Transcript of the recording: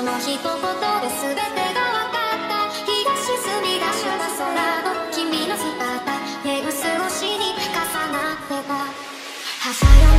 その一言で全てが分かった。日が沈みだした空の君の姿。目薄越しに重なってた。